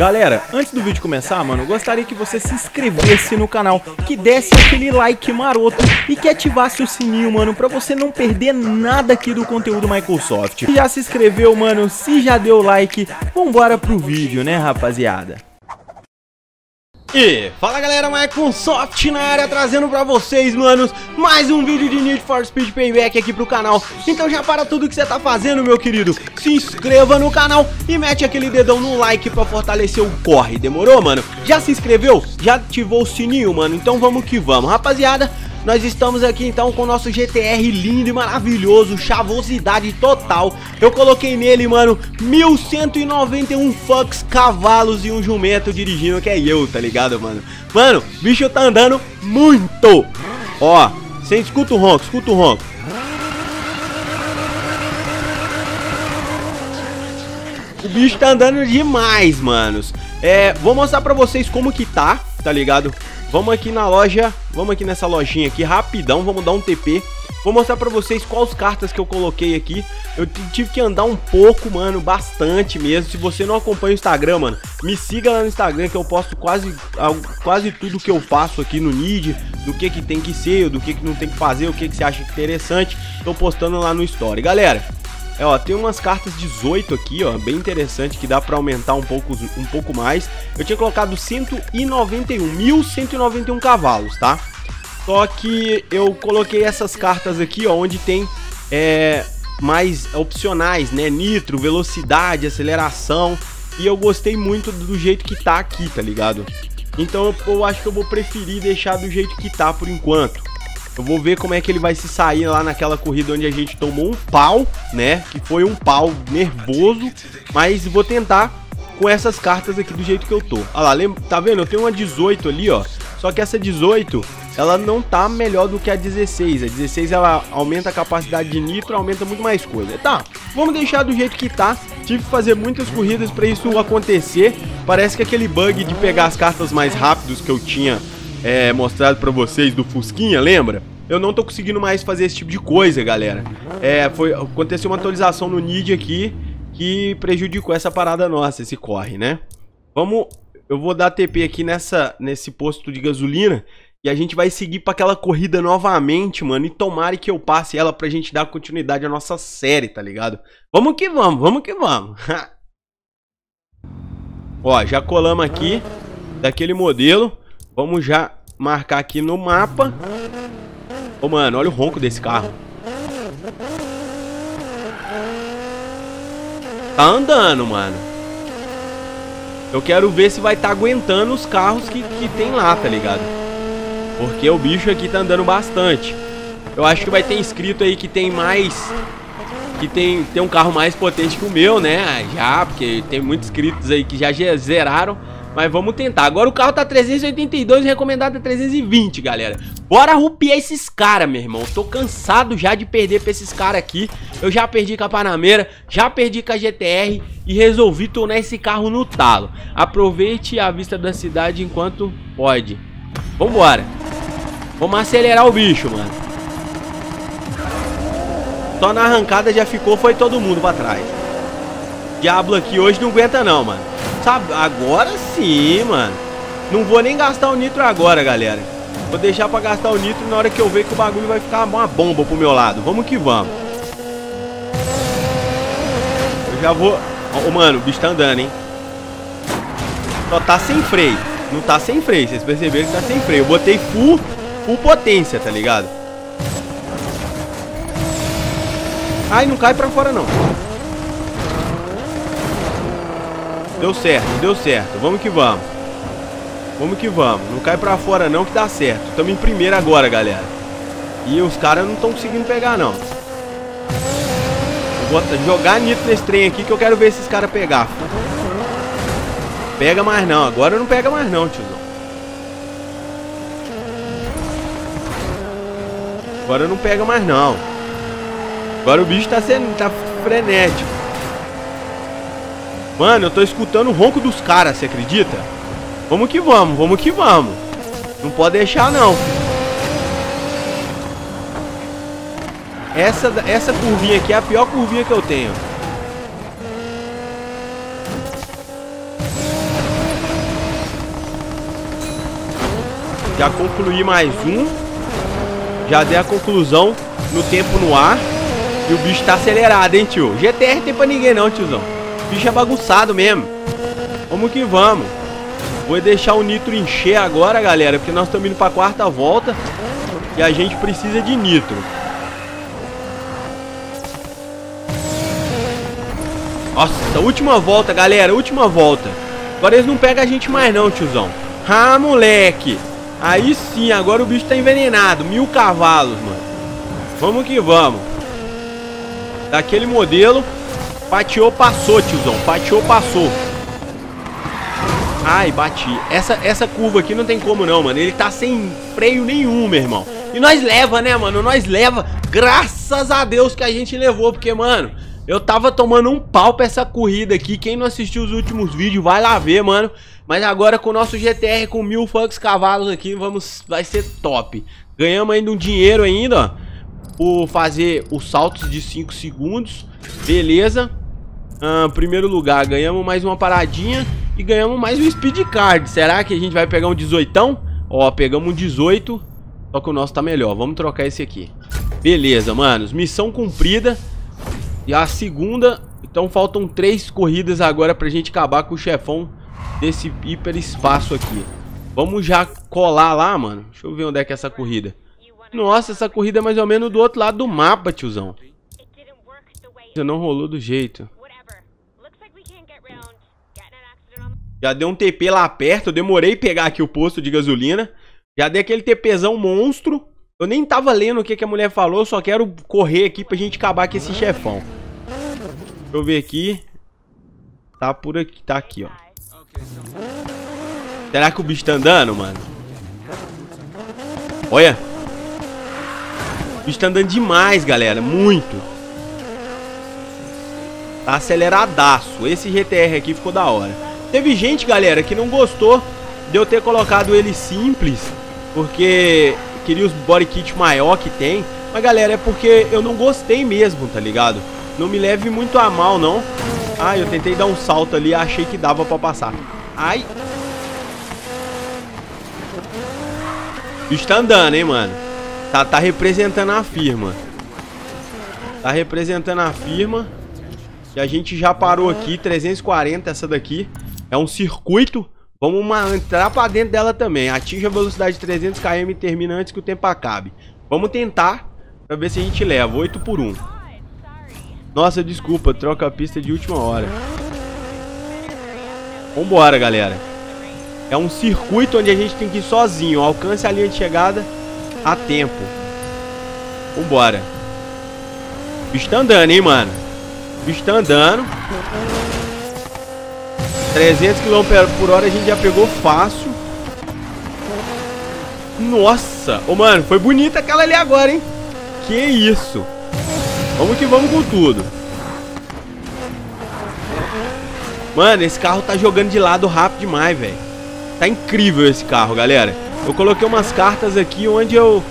Galera, antes do vídeo começar, mano, gostaria que você se inscrevesse no canal, que desse aquele like maroto e que ativasse o sininho, mano, pra você não perder nada aqui do conteúdo Microsoft. Se já se inscreveu, mano, se já deu like, vambora pro vídeo, né, rapaziada? E fala galera, Microsoft na área trazendo pra vocês, manos, mais um vídeo de Need for Speed Payback aqui pro canal. Então já para tudo que você tá fazendo, meu querido, se inscreva no canal e mete aquele dedão no like pra fortalecer o corre, demorou, mano? Já se inscreveu? Já ativou o sininho, mano? Então vamos que vamos, rapaziada. Nós estamos aqui então com o nosso GTR lindo e maravilhoso, chavosidade total. Eu coloquei nele, mano, 1191 fucks, cavalos e um jumento dirigindo, que é eu, tá ligado, mano? Mano, bicho tá andando muito. Ó, você escuta o ronco, escuta o ronco. O bicho tá andando demais, manos. É, vou mostrar pra vocês como que tá, tá ligado? Vamos aqui na loja, vamos aqui nessa lojinha aqui, rapidão, vamos dar um TP. Vou mostrar pra vocês quais cartas que eu coloquei aqui. Eu tive que andar um pouco, mano, bastante mesmo. Se você não acompanha o Instagram, mano, me siga lá no Instagram que eu posto quase, quase tudo que eu faço aqui no NID. Do que que tem que ser, do que que não tem que fazer, o que que você acha interessante. Tô postando lá no Story. Galera, é, ó, tem umas cartas 18 aqui, ó, bem interessante, que dá pra aumentar um pouco, um pouco mais. Eu tinha colocado 191, 1191 cavalos, tá? Só que eu coloquei essas cartas aqui, ó, onde tem é, mais opcionais, né? Nitro, velocidade, aceleração. E eu gostei muito do jeito que tá aqui, tá ligado? Então eu, eu acho que eu vou preferir deixar do jeito que tá por enquanto. Eu vou ver como é que ele vai se sair lá naquela corrida onde a gente tomou um pau, né? Que foi um pau nervoso. Mas vou tentar com essas cartas aqui do jeito que eu tô. Olha lá, lembra, tá vendo? Eu tenho uma 18 ali, ó. Só que essa 18, ela não tá melhor do que a 16. A 16 ela aumenta a capacidade de nitro, aumenta muito mais coisa. Tá, vamos deixar do jeito que tá. Tive que fazer muitas corridas para isso acontecer. Parece que aquele bug de pegar as cartas mais rápidos que eu tinha é, mostrado para vocês do Fusquinha, lembra? Eu não tô conseguindo mais fazer esse tipo de coisa, galera. É, foi, aconteceu uma atualização no NID aqui que prejudicou essa parada nossa, esse corre, né? Vamos, eu vou dar TP aqui nessa, nesse posto de gasolina e a gente vai seguir para aquela corrida novamente, mano. E tomara que eu passe ela pra gente dar continuidade à nossa série, tá ligado? Vamos que vamos, vamos que vamos. Ó, já colamos aqui daquele modelo. Vamos já marcar aqui no mapa. Ô, mano, olha o ronco desse carro. Tá andando, mano. Eu quero ver se vai estar tá aguentando os carros que, que tem lá, tá ligado? Porque o bicho aqui tá andando bastante. Eu acho que vai ter inscrito aí que tem mais... Que tem, tem um carro mais potente que o meu, né? Já, porque tem muitos inscritos aí que já zeraram. Mas vamos tentar. Agora o carro tá 382, recomendado é 320, galera. Bora rupiar esses caras, meu irmão. Tô cansado já de perder pra esses caras aqui. Eu já perdi com a Panamera, já perdi com a GTR e resolvi tornar esse carro no talo. Aproveite a vista da cidade enquanto pode. Vambora. Vamos acelerar o bicho, mano. Só na arrancada já ficou, foi todo mundo pra trás. Diablo aqui hoje não aguenta não, mano. Sabe, agora sim, mano. Não vou nem gastar o nitro agora, galera. Vou deixar pra gastar o nitro na hora que eu ver que o bagulho vai ficar uma bomba pro meu lado. Vamos que vamos. Eu já vou... Ô, mano, o bicho tá andando, hein. Só tá sem freio. Não tá sem freio, vocês perceberam que tá sem freio. Eu botei full, full potência, tá ligado? Ai, não cai pra fora, não. Deu certo, deu certo. Vamos que vamos. Vamos que vamos. Não cai pra fora não que dá certo. Estamos em primeiro agora, galera. E os caras não estão conseguindo pegar, não. Vou jogar nitro nesse trem aqui que eu quero ver esses caras pegar. Pega mais não. Agora não pega mais não, tiozão. Agora não pega mais não. Agora o bicho tá sendo tá frenético. Mano, eu tô escutando o ronco dos caras, você acredita? Vamos que vamos, vamos que vamos. Não pode deixar, não. Essa, essa curvinha aqui é a pior curvinha que eu tenho. Já concluí mais um. Já dei a conclusão no tempo no ar. E o bicho tá acelerado, hein, tio? GTR tem pra ninguém não, tiozão. Bicho é bagunçado mesmo. Vamos que vamos. Vou deixar o nitro encher agora, galera, porque nós estamos indo pra quarta volta. E a gente precisa de nitro. Nossa, última volta, galera, última volta. Agora eles não pegam a gente mais não, tiozão. Ah, moleque. Aí sim, agora o bicho tá envenenado. Mil cavalos, mano. Vamos que vamos. Daquele modelo. Pateou, passou, tiozão. Pateou, passou. Ai, bati. Essa, essa curva aqui não tem como não, mano. Ele tá sem freio nenhum, meu irmão. E nós leva, né, mano? Nós leva. Graças a Deus que a gente levou. Porque, mano, eu tava tomando um pau pra essa corrida aqui. Quem não assistiu os últimos vídeos, vai lá ver, mano. Mas agora com o nosso GTR com mil fucks cavalos aqui, vamos, vai ser top. Ganhamos ainda um dinheiro ainda, ó. Por fazer os saltos de 5 segundos. Beleza. Ah, primeiro lugar, ganhamos mais uma paradinha. E ganhamos mais um speed card. Será que a gente vai pegar um 18? Ó, pegamos um 18. Só que o nosso tá melhor. Vamos trocar esse aqui. Beleza, manos. Missão cumprida. E a segunda, então faltam três corridas agora pra gente acabar com o chefão desse hiper espaço aqui. Vamos já colar lá, mano. Deixa eu ver onde é que é essa corrida. Nossa, essa corrida é mais ou menos do outro lado do mapa, tiozão. Não rolou do jeito. Já deu um TP lá perto, eu demorei pegar aqui o posto de gasolina. Já dei aquele TPzão monstro. Eu nem tava lendo o que, que a mulher falou, só quero correr aqui pra gente acabar com esse chefão. Deixa eu ver aqui. Tá por aqui, tá aqui, ó. Será que o bicho tá andando, mano? Olha. O bicho tá andando demais, galera. Muito. Tá aceleradaço. Esse GTR aqui ficou da hora. Teve gente, galera, que não gostou de eu ter colocado ele simples. Porque queria os body kit maior que tem. Mas galera, é porque eu não gostei mesmo, tá ligado? Não me leve muito a mal, não. Ah, eu tentei dar um salto ali, achei que dava pra passar. Ai. Está andando, hein, mano. Tá, tá representando a firma. Tá representando a firma. E a gente já parou aqui, 340 essa daqui. É um circuito. Vamos uma, entrar pra dentro dela também. Atinge a velocidade de 300 km e termina antes que o tempo acabe. Vamos tentar pra ver se a gente leva. 8 por 1. Nossa, desculpa. Troca a pista de última hora. Vambora, galera. É um circuito onde a gente tem que ir sozinho. Alcance a linha de chegada a tempo. Vambora. O bicho tá andando, hein, mano. O bicho tá andando. 300 km por hora a gente já pegou fácil. Nossa! Ô, mano, foi bonita aquela ali agora, hein? Que isso! Vamos que vamos com tudo. Mano, esse carro tá jogando de lado rápido demais, velho. Tá incrível esse carro, galera. Eu coloquei umas cartas aqui onde eu...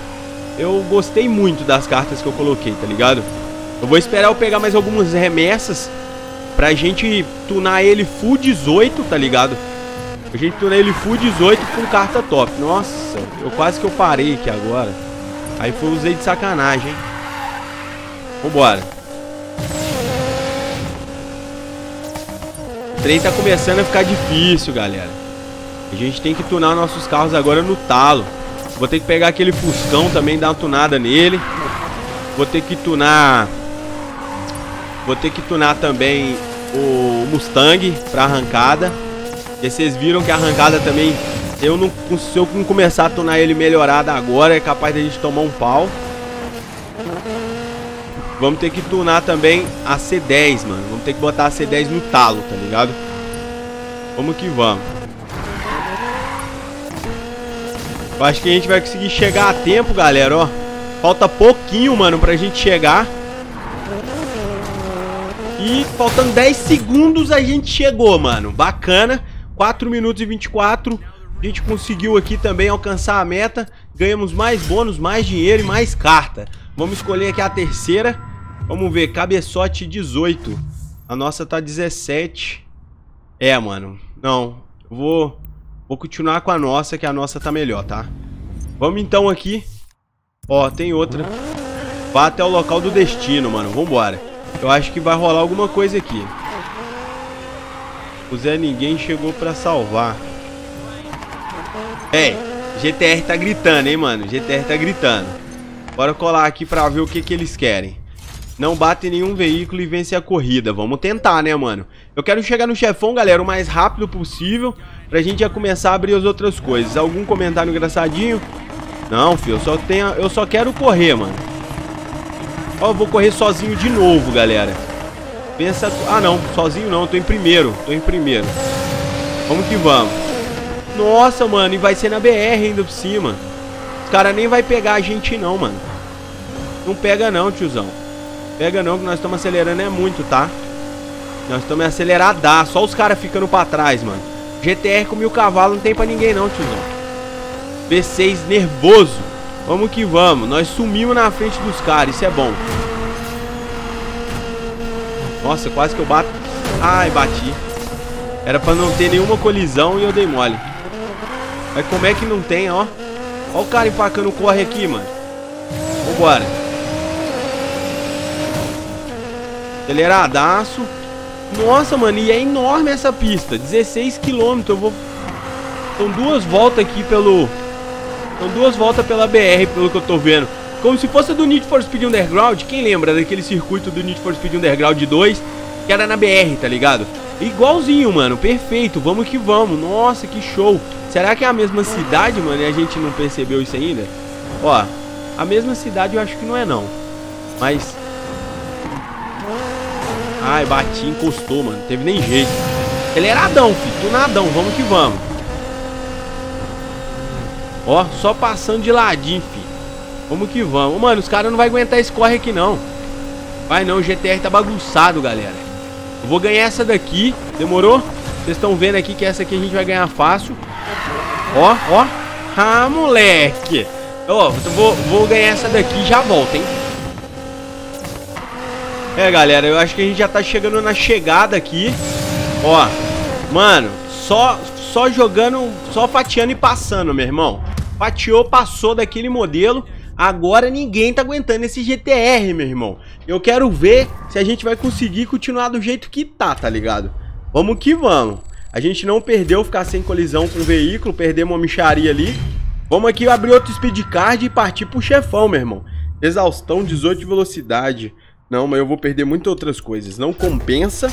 Eu gostei muito das cartas que eu coloquei, tá ligado? Eu vou esperar eu pegar mais algumas remessas Pra gente tunar ele full 18, tá ligado? A gente tunar ele full 18 com carta top. Nossa, eu quase que eu parei aqui agora. Aí foi usei de sacanagem, hein? Vambora. O trem tá começando a ficar difícil, galera. A gente tem que tunar nossos carros agora no talo. Vou ter que pegar aquele Fuscão também, dar uma tunada nele. Vou ter que tunar... Vou ter que tunar também o Mustang pra arrancada. E vocês viram que a arrancada também, eu não, se eu não começar a tornar ele melhorado agora, é capaz de a gente tomar um pau. Vamos ter que tunar também a C10, mano. Vamos ter que botar a C10 no talo, tá ligado? Vamos que vamos. Eu acho que a gente vai conseguir chegar a tempo, galera, ó. Falta pouquinho, mano, pra gente chegar. E faltando 10 segundos a gente chegou, mano. Bacana. 4 minutos e 24. A gente conseguiu aqui também alcançar a meta. Ganhamos mais bônus, mais dinheiro e mais carta. Vamos escolher aqui a terceira. Vamos ver, cabeçote 18. A nossa tá 17. É, mano. Não, vou, vou continuar com a nossa, que a nossa tá melhor, tá? Vamos então aqui. Ó, tem outra. Vá até o local do destino, mano. Vambora. Eu acho que vai rolar alguma coisa aqui. O Zé Ninguém chegou pra salvar. É, GTR tá gritando, hein, mano. GTR tá gritando. Bora colar aqui pra ver o que que eles querem. Não bate nenhum veículo e vence a corrida. Vamos tentar, né, mano? Eu quero chegar no chefão, galera, o mais rápido possível. Pra gente já começar a abrir as outras coisas. Algum comentário engraçadinho? Não, filho, eu só, tenho, eu só quero correr, mano. Ó, eu vou correr sozinho de novo, galera. Pensa... Ah, não. Sozinho não. Tô em primeiro. Tô em primeiro. Vamos que vamos. Nossa, mano. E vai ser na BR ainda por cima. Os caras nem vai pegar a gente não, mano. Não pega não, tiozão. Pega não, que nós estamos acelerando é muito, tá? Nós estamos aceleradaço. Só os caras ficando pra trás, mano. GTR com mil cavalos não tem pra ninguém não, tiozão. V6 nervoso. Vamos que vamos. Nós sumimos na frente dos caras. Isso é bom. Nossa, quase que eu bato. Ai, bati. Era pra não ter nenhuma colisão e eu dei mole. Mas como é que não tem, ó? Ó o cara empacando o corre aqui, mano. Vambora. Aceleradaço. Nossa, mano, e é enorme essa pista. 16 km. Eu vou... São duas voltas aqui pelo são duas voltas pela BR, pelo que eu tô vendo. Como se fosse do Need for Speed Underground. Quem lembra daquele circuito do Need for Speed Underground 2? Que era na BR, tá ligado? Igualzinho, mano. Perfeito. Vamos que vamos. Nossa, que show. Será que é a mesma cidade, mano? E a gente não percebeu isso ainda? Ó, a mesma cidade eu acho que não é, não. Mas... Ai, bati, encostou, mano. Teve nem jeito. Aceleradão, filho. Tunadão. Vamos que vamos. Ó, só passando de ladinho, fi. Vamos que vamos. Mano, os caras não vão aguentar esse corre aqui, não. Vai não, o GTR tá bagunçado, galera. Eu vou ganhar essa daqui. Demorou? Vocês estão vendo aqui que essa aqui a gente vai ganhar fácil. Ó, ó. Ah, moleque. Ó, vou, vou ganhar essa daqui e já volto, hein. É, galera, eu acho que a gente já tá chegando na chegada aqui. Ó, mano, só, só jogando, só fatiando e passando, meu irmão. Fatiou, passou daquele modelo. Agora ninguém tá aguentando esse GTR, meu irmão. Eu quero ver se a gente vai conseguir continuar do jeito que tá, tá ligado? Vamos que vamos. A gente não perdeu ficar sem colisão com o veículo, perdemos uma micharia ali. Vamos aqui abrir outro speed card e partir pro chefão, meu irmão. Exaustão, 18 de velocidade. Não, mas eu vou perder muitas outras coisas. Não compensa.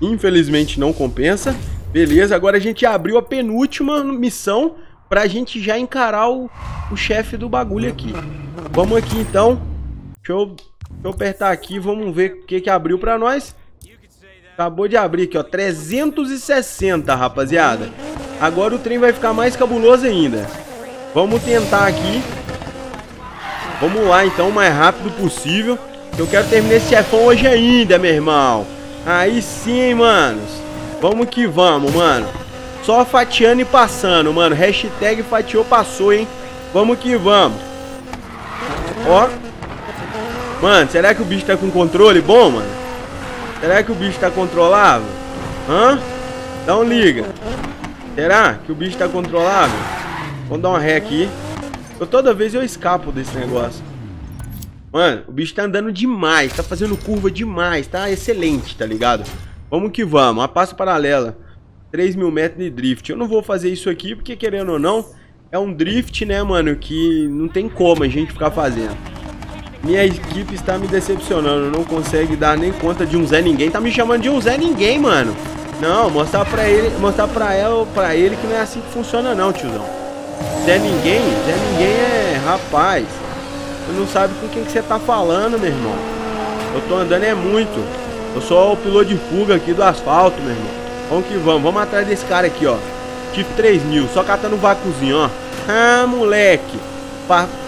Infelizmente não compensa. Beleza, agora a gente abriu a penúltima missão pra gente já encarar o, o chefe do bagulho aqui. Vamos aqui então. Deixa eu, deixa eu apertar aqui, vamos ver o que que abriu pra nós. Acabou de abrir aqui, ó, 360, rapaziada. Agora o trem vai ficar mais cabuloso ainda. Vamos tentar aqui. Vamos lá então, o mais rápido possível. Eu quero terminar esse chefão hoje ainda, meu irmão. Aí sim, manos. Vamos que vamos, mano. Só fatiando e passando, mano. Hashtag fatiou, passou, hein? Vamos que vamos. Ó. Mano, será que o bicho tá com controle bom, mano? Será que o bicho tá controlável? Hã? Então liga. Será que o bicho tá controlável? Vamos dar uma ré aqui. Eu, toda vez eu escapo desse negócio. Mano, o bicho tá andando demais. Tá fazendo curva demais. Tá excelente, tá ligado? Vamos que vamos. A passo paralela. 3 mil metros de drift. Eu não vou fazer isso aqui porque, querendo ou não, é um drift, né, mano, que não tem como a gente ficar fazendo. Minha equipe está me decepcionando, não consegue dar nem conta de um Zé Ninguém. Tá me chamando de um Zé Ninguém, mano. Não, mostrar pra ele, mostrar pra ela, pra ele que não é assim que funciona não, tiozão. Zé Ninguém, Zé Ninguém é rapaz. Você não sabe com quem que você tá falando, meu irmão. Eu tô andando é muito. Eu sou o piloto de fuga aqui do asfalto, meu irmão. Vamos que vamos. Vamos atrás desse cara aqui, ó. Tipo 3 mil. Só catando vácuozinho, ó. Ah, moleque.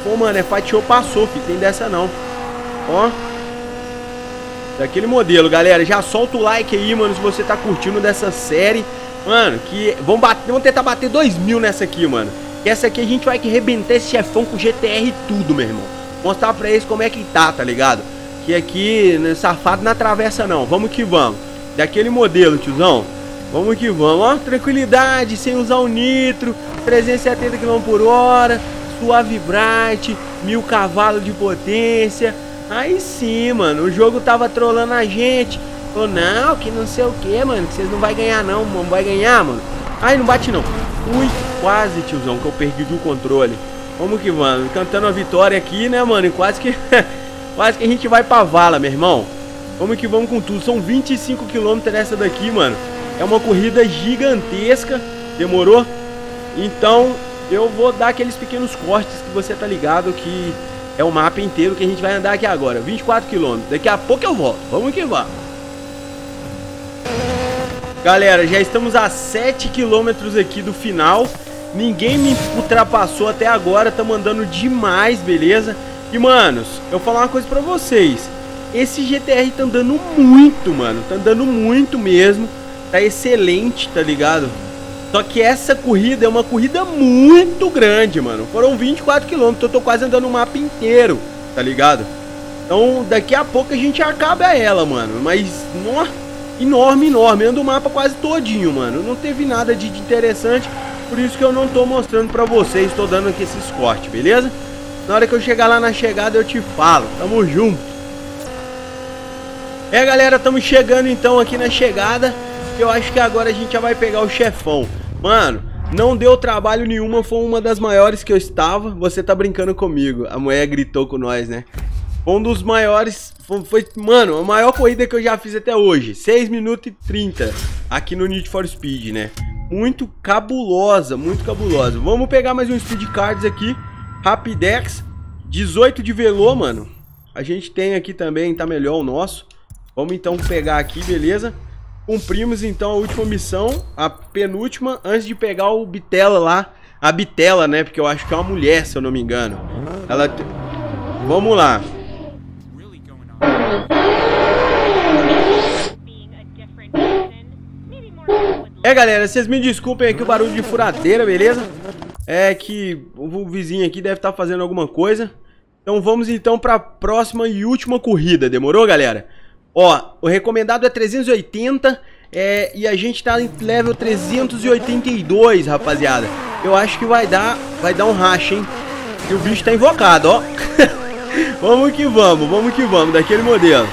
Pô, mano, é fatiou, passou, filho. Tem dessa não. Ó. Daquele modelo, galera. Já solta o like aí, mano, se você tá curtindo dessa série. Mano, que... Vamos, bater, vamos tentar bater 2 mil nessa aqui, mano. Que essa aqui a gente vai que rebentar esse chefão com GTR e tudo, meu irmão. Mostrar pra eles como é que tá, tá ligado? Que aqui, né, safado não atravessa não. Vamos que vamos. Daquele modelo, tiozão. Vamos que vamos, ó, tranquilidade, sem usar o nitro, 370 km por hora, Suave Bright, mil cavalos de potência. Aí sim, mano, o jogo tava trolando a gente. Falou, não, que não sei o que, mano, que vocês não vai ganhar não, não vai ganhar, mano. Ai, não bate não. Ui, quase, tiozão, que eu perdi o controle. Vamos que vamos, cantando a vitória aqui, né, mano, e quase que... quase que a gente vai pra vala, meu irmão. Vamos que vamos com tudo, são 25 km essa daqui, mano. É uma corrida gigantesca, demorou? Então, eu vou dar aqueles pequenos cortes que você tá ligado que é o mapa inteiro que a gente vai andar aqui agora. 24 km. Daqui a pouco eu volto. Vamos que vamos. Galera, já estamos a 7 km aqui do final. Ninguém me ultrapassou até agora. Estamos andando demais, beleza? E, manos, eu vou falar uma coisa pra vocês. Esse GTR tá andando muito, mano. Tá andando muito mesmo. Tá excelente, tá ligado? Só que essa corrida é uma corrida muito grande, mano. Foram 24 km, eu tô quase andando o mapa inteiro, tá ligado? Então daqui a pouco a gente acaba ela, mano. Mas, no, enorme, enorme. Ando o mapa quase todinho, mano. Não teve nada de, de interessante, por isso que eu não tô mostrando pra vocês. Tô dando aqui esses cortes, beleza? Na hora que eu chegar lá na chegada eu te falo. Tamo junto. É, galera, estamos chegando então aqui na chegada. Eu acho que agora a gente já vai pegar o chefão. Mano, não deu trabalho nenhuma, foi uma das maiores que eu estava. Você tá brincando comigo. A mulher gritou com nós, né? Foi um dos maiores. Foi, foi, mano, a maior corrida que eu já fiz até hoje. 6 minutos e 30 aqui no Need for Speed, né? Muito cabulosa, muito cabulosa. Vamos pegar mais um Speed Cards aqui. Rapidex. 18 de velô, mano. A gente tem aqui também, tá melhor o nosso. Vamos então pegar aqui, beleza? Cumprimos então a última missão, a penúltima, antes de pegar o Bitela lá. A Bitela, né? Porque eu acho que é uma mulher, se eu não me engano. Ela. Vamos lá. É, galera, vocês me desculpem aqui o barulho de furadeira, beleza? É que o vizinho aqui deve estar fazendo alguma coisa. Então vamos então para a próxima e última corrida, demorou, galera? Ó, o recomendado é 380 é, e a gente tá em level 382, rapaziada. Eu acho que vai dar, vai dar um racha, hein? E o bicho tá invocado, ó. vamos que vamos, vamos que vamos, daquele modelo.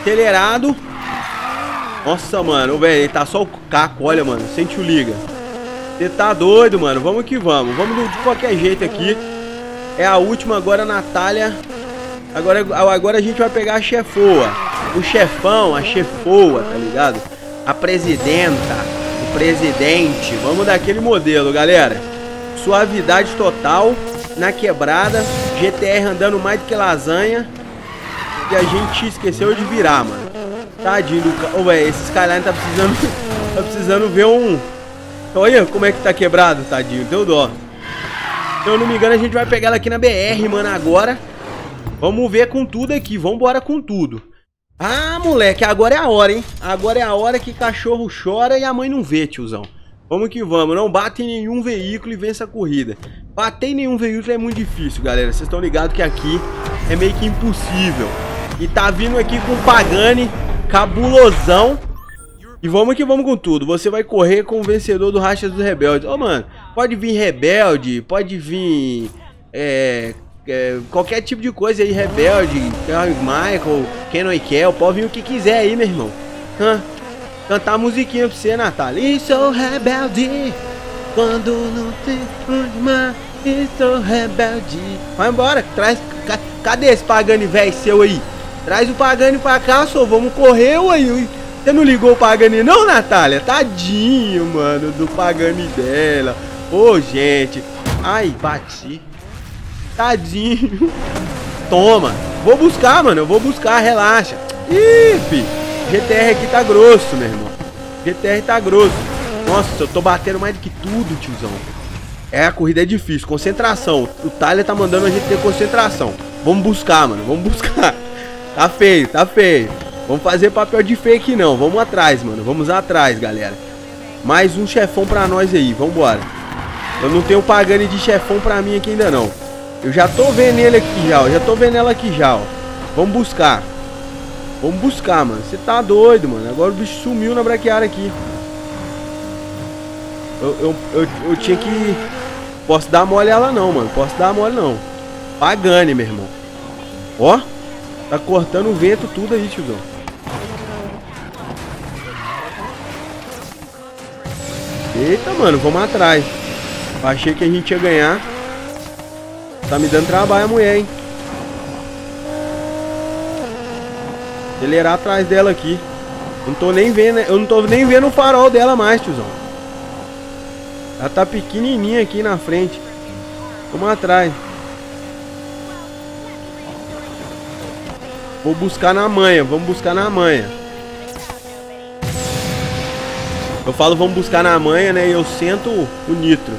Acelerado. Nossa, mano, velho, ele tá só o caco, olha, mano, sente o liga. Você tá doido, mano, vamos que vamos. Vamos de qualquer jeito aqui. É a última agora, Natália. Agora, agora a gente vai pegar a chefoa o chefão, a chefoa, tá ligado? A presidenta, o presidente. Vamos daquele modelo, galera. Suavidade total, na quebrada, GTR andando mais do que lasanha. E a gente esqueceu de virar, mano. Tadinho do carro. Velho, esse Skyline tá precisando. tá precisando ver um. Olha como é que tá quebrado, tadinho. Deu dó. Se eu não me engano, a gente vai pegar ela aqui na BR, mano, agora. Vamos ver com tudo aqui. Vambora com tudo. Ah, moleque, agora é a hora, hein? Agora é a hora que cachorro chora e a mãe não vê, tiozão. Vamos que vamos, não bate em nenhum veículo e vence a corrida. Bater em nenhum veículo é muito difícil, galera. Vocês estão ligados que aqui é meio que impossível. E tá vindo aqui com o Pagani, cabulosão. E vamos que vamos com tudo. Você vai correr com o vencedor do Racha dos Rebeldes. Ô, oh, mano, pode vir Rebelde, pode vir é, é, qualquer tipo de coisa aí, Rebelde, Michael, Kenon Kel, pode vir o que quiser aí, meu irmão. Hã? Cantar musiquinha pra você, Natália. E sou rebelde, quando não tem mais, e sou rebelde. Vai embora, traz. Cadê esse Pagani velho seu aí? Traz o Pagani pra cá, só vamos correr, aí. Você não ligou o Pagani não, Natália? Tadinho, mano, do Pagani dela. Ô, gente. Ai, bati. Tadinho. Toma. Vou buscar, mano. Eu vou buscar, relaxa. Ih, fi. GTR aqui tá grosso, meu irmão. GTR tá grosso. Nossa, eu tô batendo mais do que tudo, tiozão. É, a corrida é difícil. Concentração. O Tyler tá mandando a gente ter concentração. Vamos buscar, mano. Vamos buscar. Tá feio, tá feio. Vamos fazer papel de fake não. Vamos atrás, mano. Vamos atrás, galera. Mais um chefão pra nós aí. Vambora. Eu não tenho Pagani de chefão pra mim aqui ainda não. Eu já tô vendo ele aqui já, ó. Já tô vendo ela aqui já, ó. Vamos buscar. Vamos buscar, mano. Você tá doido, mano. Agora o bicho sumiu na braquiária aqui. Eu, eu, eu, eu, tinha que... Posso dar mole ela não, mano. Posso dar mole não. Pagane, meu irmão. Ó. Tá cortando o vento tudo aí, tiozão. Eita, mano. Vamos atrás. Achei que a gente ia ganhar. Tá me dando trabalho a mulher, hein. Acelerar atrás dela aqui. Não tô nem vendo, eu não tô nem vendo o farol dela mais, tiozão. Ela tá pequenininha aqui na frente. Vamos atrás. Vou buscar na manha, vamos buscar na manha. Eu falo vamos buscar na manha, né? E eu sento o nitro.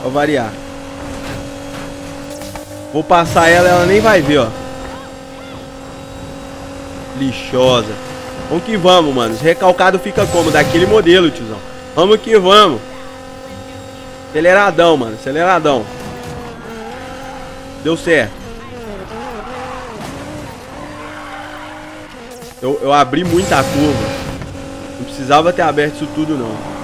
Pra variar. Vou passar ela, ela nem vai ver, ó. Lixosa. Vamos que vamos, mano. Recalcado fica como? Daquele modelo, tiozão. Vamos que vamos. Aceleradão, mano. Aceleradão. Deu certo. Eu, eu abri muita curva. Não precisava ter aberto isso tudo, não.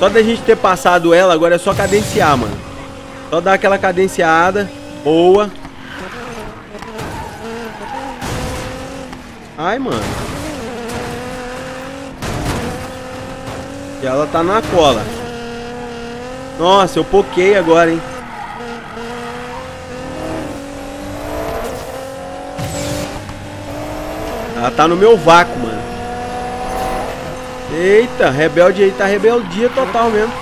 Só da gente ter passado ela, agora é só cadenciar, mano. Só dar aquela cadenciada. Boa. Ai, mano. E ela tá na cola. Nossa, eu poquei agora, hein. Ela tá no meu vácuo, mano. Eita, rebelde aí, tá rebeldia total mesmo.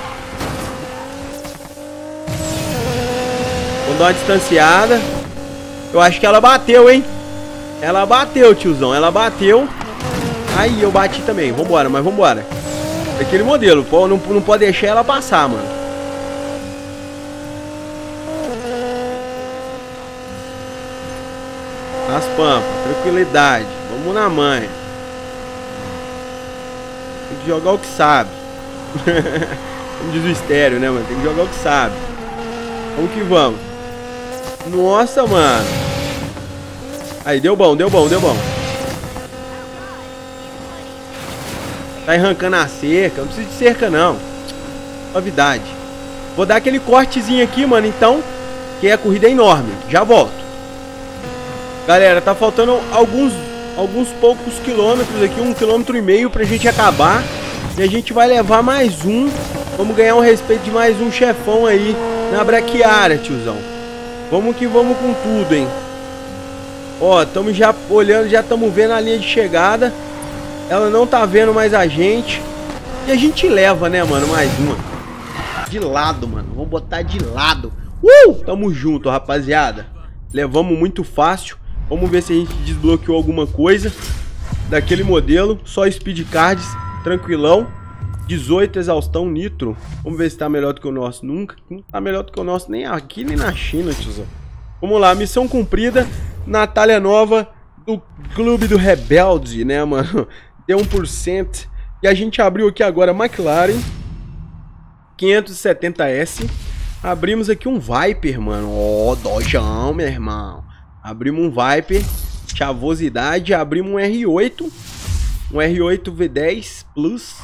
Vou dar uma distanciada. Eu acho que ela bateu, hein. Ela bateu, tiozão. Ela bateu. Aí, eu bati também. Vambora, mas vambora. Aquele modelo. Não, não pode deixar ela passar, mano. As pampas. Tranquilidade. Vamos na manha. Jogar o que sabe. Como diz o estéreo, né, mano? Tem que jogar o que sabe. Vamos que vamos. Nossa, mano. Aí, deu bom, deu bom, deu bom. Tá arrancando a cerca. Não precisa de cerca, não. Novidade. Vou dar aquele cortezinho aqui, mano, então. Que a corrida é enorme. Já volto. Galera, tá faltando alguns, alguns poucos quilômetros aqui. Um quilômetro e meio pra gente acabar. E a gente vai levar mais um. Vamos ganhar um respeito de mais um chefão aí na braquiária, tiozão. Vamos que vamos com tudo, hein. Ó, estamos já olhando, já estamos vendo a linha de chegada. Ela não tá vendo mais a gente. E a gente leva, né, mano, mais uma. De lado, mano. Vamos botar de lado. Uh! Tamo junto, rapaziada. Levamos muito fácil. Vamos ver se a gente desbloqueou alguma coisa daquele modelo. Só speed cards, tranquilão. 18 exaustão nitro. Vamos ver se tá melhor do que o nosso. Nunca. Não tá melhor do que o nosso nem aqui nem na China, tiozão. Vamos lá, missão cumprida. Natália Nova do Clube do Rebelde, né, mano? Deu 1%. E a gente abriu aqui agora McLaren 570S. Abrimos aqui um Viper, mano. Ó, oh, dojão, meu irmão. Abrimos um Viper. Chavosidade. Abrimos um R8. Um R8 V10 Plus.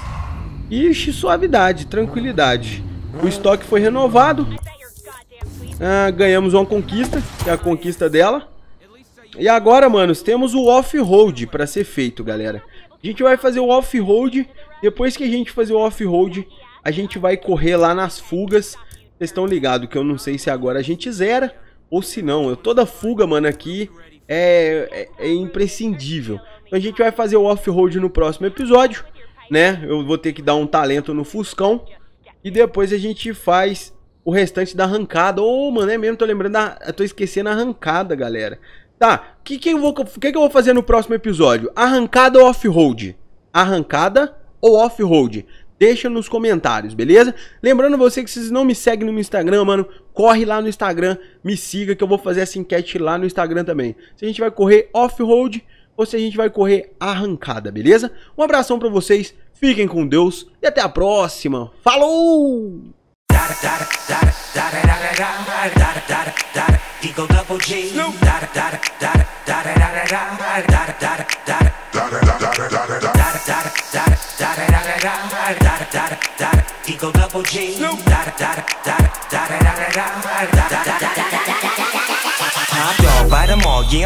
Ixi, suavidade, tranquilidade. O estoque foi renovado. Ah, ganhamos uma conquista, que é a conquista dela. E agora, manos, temos o off-road para ser feito, galera. A gente vai fazer o off-road. Depois que a gente fazer o off-road, a gente vai correr lá nas fugas. Vocês estão ligados que eu não sei se agora a gente zera ou se não. Eu, toda fuga, mano, aqui é, é, é imprescindível. A gente vai fazer o off-road no próximo episódio, né? Eu vou ter que dar um talento no Fuscão. E depois a gente faz o restante da arrancada. Ô, oh, mano, é mesmo, tô lembrando, da, tô esquecendo a arrancada, galera. Tá, o que, que, que, que eu vou fazer no próximo episódio? Arrancada ou off-road? Arrancada ou off-road? Deixa nos comentários, beleza? Lembrando você que vocês não me seguem no Instagram, mano, corre lá no Instagram, me siga que eu vou fazer essa enquete lá no Instagram também. Se a gente vai correr off-road ou se a gente vai correr arrancada, beleza? Um abração pra vocês, fiquem com Deus e até a próxima. Falou! Eagle double G. Snoop. Da da